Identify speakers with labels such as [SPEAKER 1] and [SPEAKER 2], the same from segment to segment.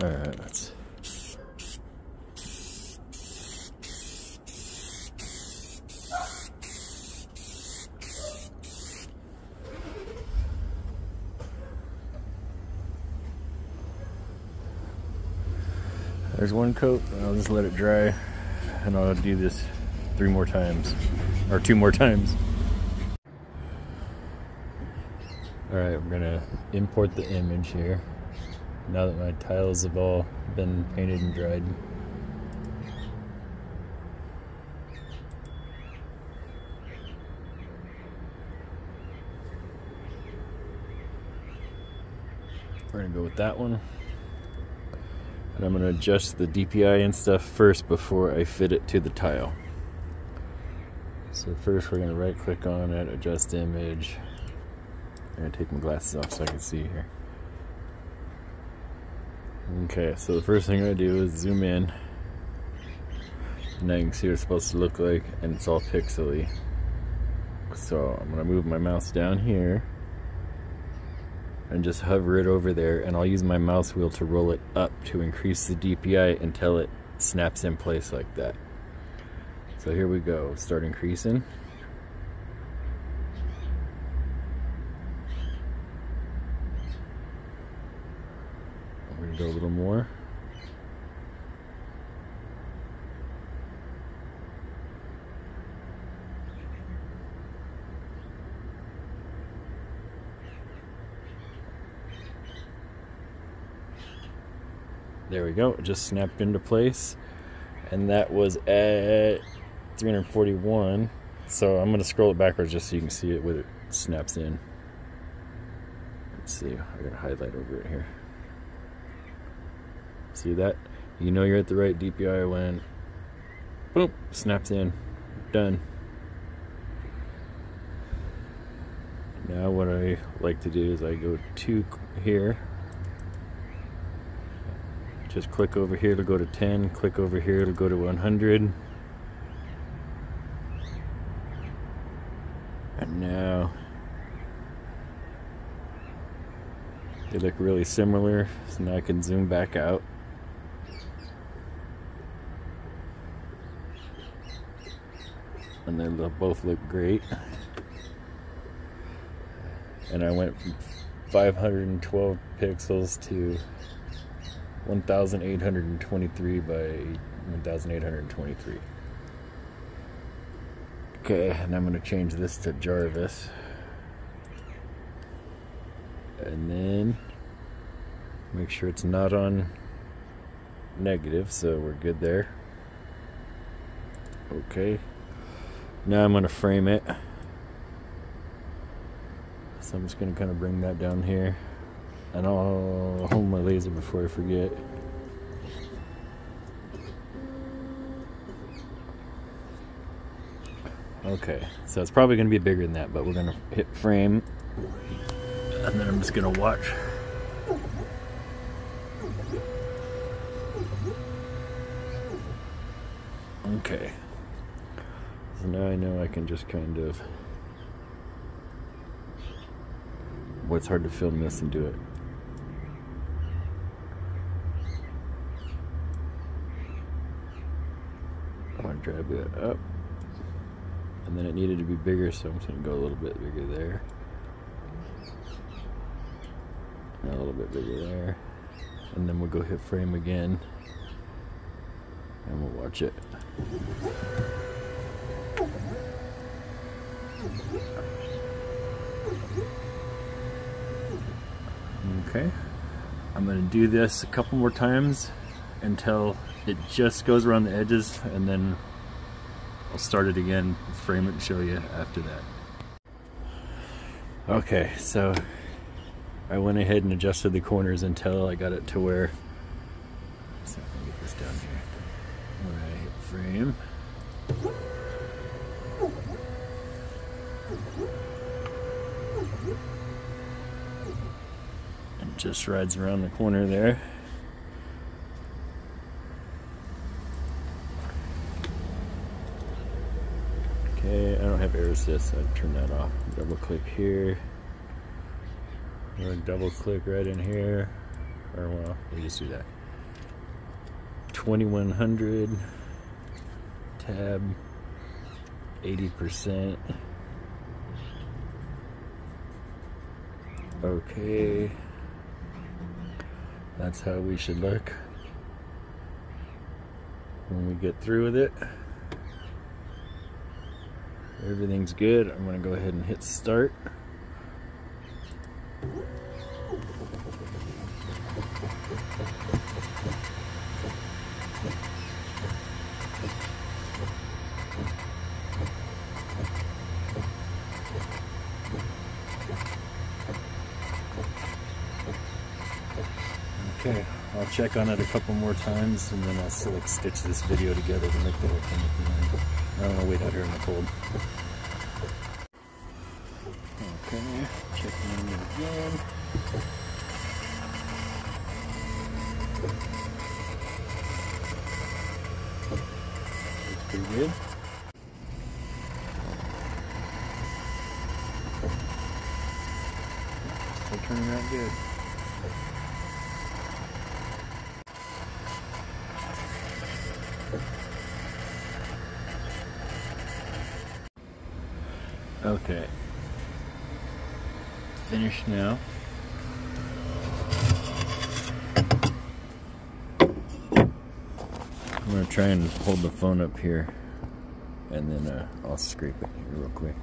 [SPEAKER 1] All right, let's. There's one coat. I'll just let it dry and I'll do this three more times or two more times. All right, we're gonna import the image here now that my tiles have all been painted and dried. We're gonna go with that one. And I'm gonna adjust the DPI and stuff first before I fit it to the tile. So first we're gonna right click on it, adjust image. I'm gonna take my glasses off so I can see here. Okay, so the first thing I do is zoom in. Now you can see what it's supposed to look like, and it's all pixely. So I'm gonna move my mouse down here and just hover it over there and I'll use my mouse wheel to roll it up to increase the DPI until it snaps in place like that. So here we go, start increasing. A little more. There we go, it just snapped into place. And that was at 341. So I'm gonna scroll it backwards just so you can see it when it snaps in. Let's see, I gotta highlight over it here. See that? You know you're at the right DPI when, boom, snaps in, done. Now what I like to do is I go to here, just click over here to go to 10, click over here to go to 100. And now they look really similar, so now I can zoom back out. And they both look great. And I went from 512 pixels to 1823 by 1823. Okay, and I'm going to change this to Jarvis. And then make sure it's not on negative, so we're good there. Okay. Now I'm going to frame it. So I'm just going to kind of bring that down here. And I'll hold my laser before I forget. Okay, so it's probably gonna be bigger than that, but we're gonna hit frame, and then I'm just gonna watch. Okay, so now I know I can just kind of, it's hard to film this and do it. I want to drag it up. And then it needed to be bigger so I'm just going to go a little bit bigger there. And a little bit bigger there. And then we'll go hit frame again. And we'll watch it okay I'm going to do this a couple more times until it just goes around the edges and then I'll start it again, frame it and show you after that. Okay, so I went ahead and adjusted the corners until I got it to where, so let me get this down here, where I hit frame. Just rides around the corner there. Okay, I don't have air assist, I'd turn that off. Double click here. Or double click right in here. Or well, we just do that. 2100 tab 80% okay that's how we should look. When we get through with it everything's good. I'm gonna go ahead and hit start Okay, I'll check on it a couple more times and then I'll still like stitch this video together to make the whole thing look I don't want to wait out here in the cold. Okay, checking in again. Looks pretty good. Still turning out good. Okay. Finished now. I'm gonna try and hold the phone up here and then uh, I'll scrape it here real quick.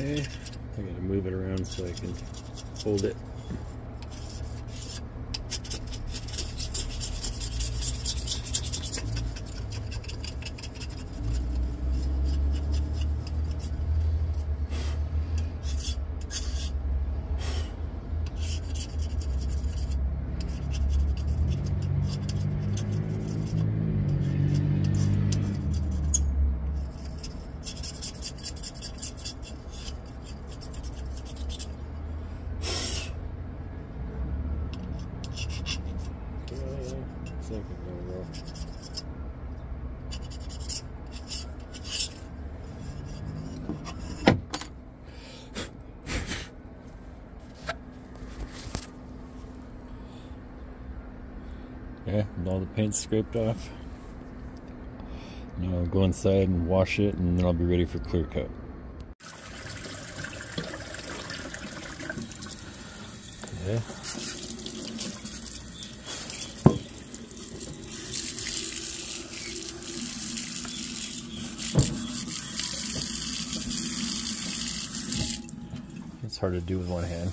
[SPEAKER 1] Okay, I gotta move it around so I can hold it. Second go Yeah, all the paint scraped off. Now I'll go inside and wash it and then I'll be ready for clear coat. Okay. It's hard to do with one hand.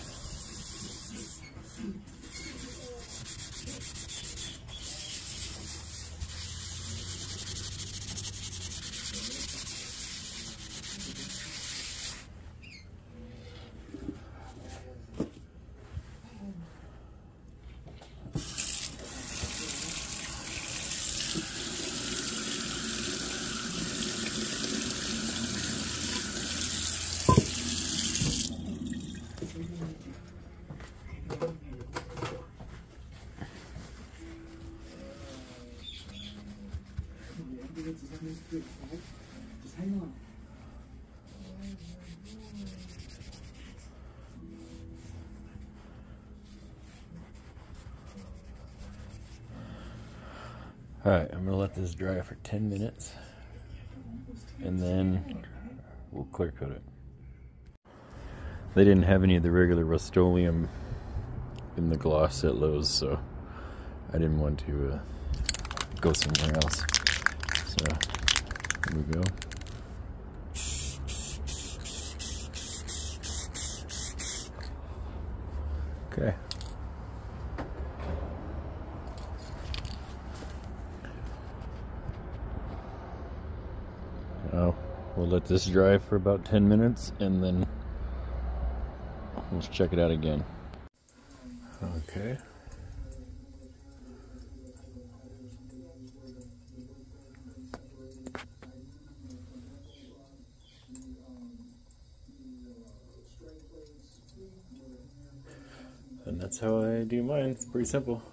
[SPEAKER 2] Just hang on.
[SPEAKER 1] Alright, I'm gonna let this dry for 10 minutes and then we'll clear coat it. They didn't have any of the regular Rust-Oleum in the gloss at Lowe's, so I didn't want to uh, go somewhere else. So here we go. Okay. Oh, we'll let this dry for about 10 minutes and then let's check it out again. Okay. And that's how I do mine. It's pretty simple.